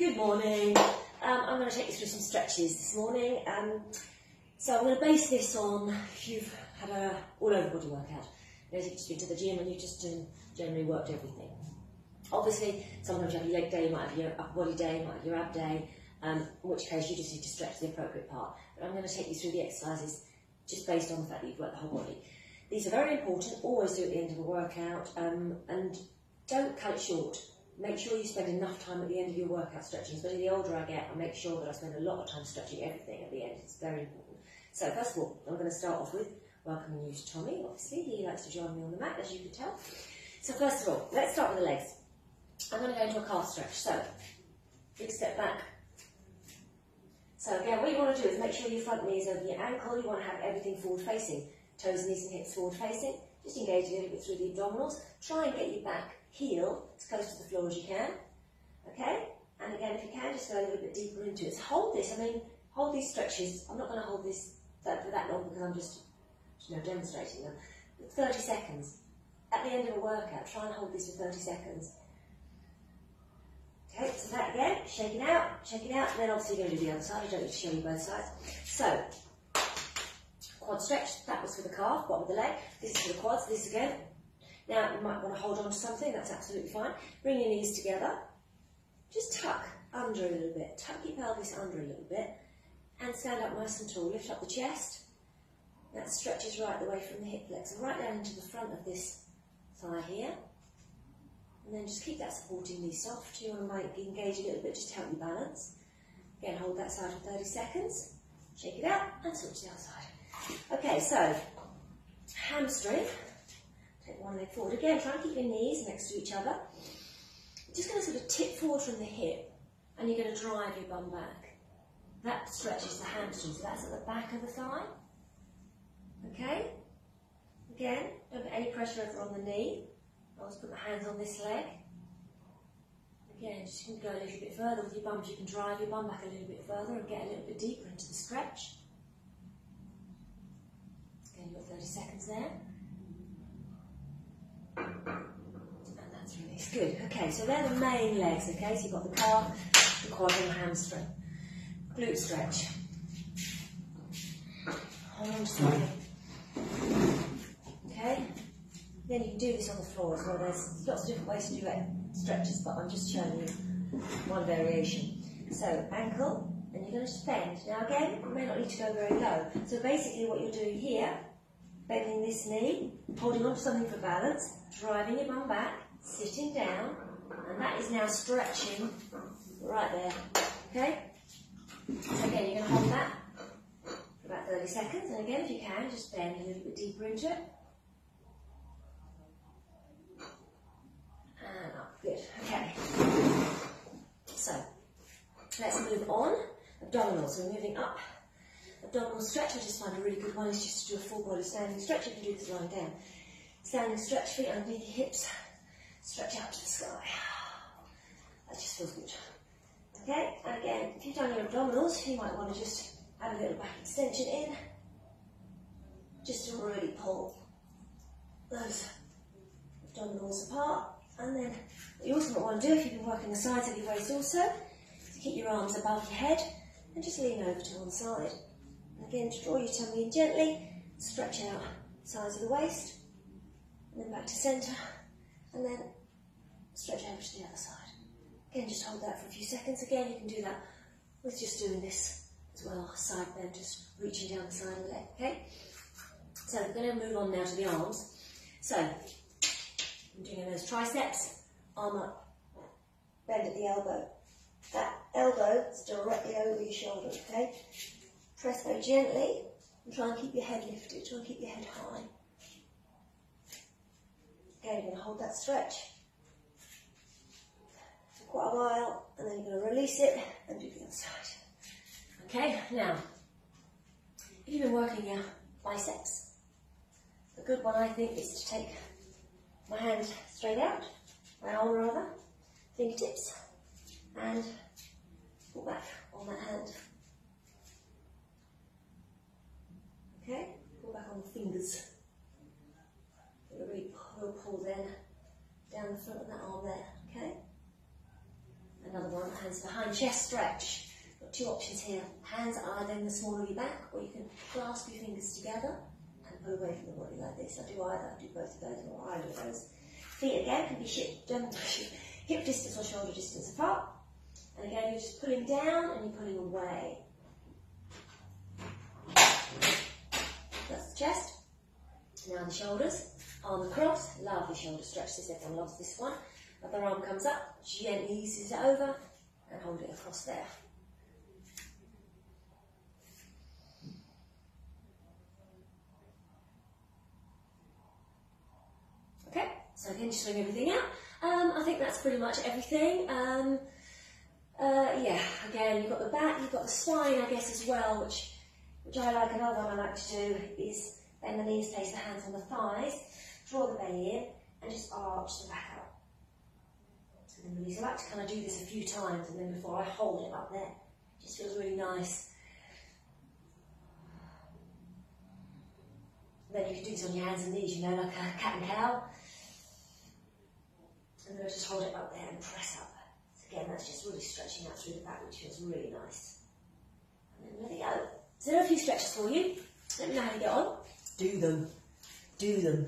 Good morning. Um, I'm going to take you through some stretches this morning. Um, so I'm going to base this on if you've had a all over body workout. You know, you've just been to the gym and you've just generally worked everything. Obviously, sometimes you have your leg day, you might have your upper body day, you might have your ab day, um, in which case you just need to stretch the appropriate part. But I'm going to take you through the exercises just based on the fact that you've worked the whole body. These are very important, always do at the end of a workout, um, and don't cut it short make sure you spend enough time at the end of your workout stretching. Especially the older I get, I make sure that I spend a lot of time stretching everything at the end. It's very important. So first of all, I'm going to start off with welcoming you to Tommy. Obviously, he likes to join me on the mat, as you can tell. So first of all, let's start with the legs. I'm going to go into a calf stretch. So, big step back. So again, what you want to do is make sure your front knee is over your ankle. You want to have everything forward facing. Toes, knees and hips forward facing. Just engage a little bit through the abdominals. Try and get your back heel close to the floor as you can. Okay? And again, if you can, just go a little bit deeper into it. So hold this. I mean, hold these stretches. I'm not going to hold this that, for that long because I'm just you know, demonstrating them. But 30 seconds. At the end of a workout, try and hold this for 30 seconds. Okay, so that again, shake it out, shake it out, and then obviously you're going to do the other side. I don't need to show you both sides. So, quad stretch, that was for the calf, bottom of the leg. This is for the quads, this again, now, you might want to hold on to something, that's absolutely fine. Bring your knees together. Just tuck under a little bit. Tuck your pelvis under a little bit. And stand up nice and tall. Lift up the chest. That stretches right the way from the hip flexor, right down into the front of this thigh here. And then just keep that supporting knee soft. You want to engage a little bit just to help you balance. Again, hold that side for 30 seconds. Shake it out and switch to the other side. Okay, so hamstring. One leg forward. Again, try and keep your knees next to each other. Just going to sort of tip forward from the hip and you're going to drive your bum back. That stretches the hamstring, so that's at the back of the thigh. Okay? Again, don't put any pressure over on the knee. I always put my hands on this leg. Again, just you can go a little bit further with your bum. You can drive your bum back a little bit further and get a little bit deeper into the stretch. Again, you've got 30 seconds there. And that's released. Good. Okay, so they're the main legs, okay? So you've got the calf, the quad, and the hamstring. Glute stretch. Hold. Okay? Then you can do this on the floor as well. There's lots of different ways to do it, stretches, but I'm just showing you one variation. So, ankle, and you're going to bend. Now again, you may not need to go very low. So basically what you're doing here, bending this knee, holding on to something for balance, driving your bum back, sitting down, and that is now stretching right there. Okay? So again, you're going to hold that for about 30 seconds, and again, if you can, just bend a little bit deeper into it. And up, good. Okay. So, let's move on. Abdominals, so we're moving up. Abdominal stretch, I just find a really good one is just to do a full body standing stretch. You can do this lying down. Standing stretch, feet underneath your hips. Stretch out to the sky. That just feels good. Okay, and again, if you've done your abdominals, you might want to just add a little back extension in. Just to really pull those abdominals apart. And then what you also might want to do, if you've been working the sides of your waist also, is keep your arms above your head and just lean over to one side. And again, to draw your tummy in gently, stretch out sides of the waist and then back to centre, and then stretch over to the other side. Again, just hold that for a few seconds. Again, you can do that with just doing this as well, side bend, just reaching down the side of the leg, okay? So we're going to move on now to the arms. So, I'm doing those triceps, arm up, bend at the elbow. That elbow is directly over your shoulder, okay? Press very gently and try and keep your head lifted, try and keep your head high. Again, you're going to hold that stretch for quite a while, and then you're going to release it and do the other side. Okay, now, if you've been working your biceps, a good one I think is to take my hand straight out, my arm rather, fingertips, and pull back on that hand. Okay, pull back on the fingers then the front of that arm there, okay? Another one, hands behind chest stretch. Got two options here. Hands are either in the small of your back, or you can clasp your fingers together and pull away from the body like this. I do either, I do both of those, or either of those. Feet again can be hip, um, hip distance or shoulder distance apart. And again, you're just pulling down and you're pulling away. That's the chest. Now the shoulders, arm across, lovely shoulder stretch. This everyone loves this one. Other arm comes up, gently eases it over, and hold it across there. Okay, so again, just swing everything out. Um, I think that's pretty much everything. Um, uh, yeah, again, you've got the back, you've got the spine, I guess, as well, which, which I like. Another one I like to do is bend the knees, place the hands on the thighs, draw the belly in, and just arch the back out. And then release. I like to kind of do this a few times, and then before I hold it up there. It just feels really nice. then you can do this on your hands and knees, you know, like a cat and cow. And then I just hold it up there and press up. So again, that's just really stretching out through the back, which feels really nice. And then let it go. So there are a few stretches for you. Let me know how you get on. Do them. Do them.